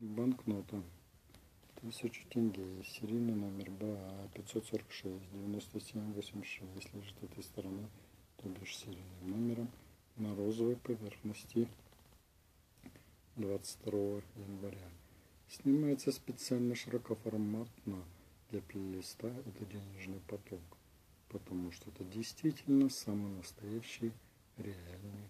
Банкнота. 1000 тенге. Серийный номер БА 546 9786 лежит этой стороны, то бишь серийным номером на розовой поверхности 22 января. Снимается специально широкоформатно для плейлиста это денежный поток, потому что это действительно самый настоящий реальный.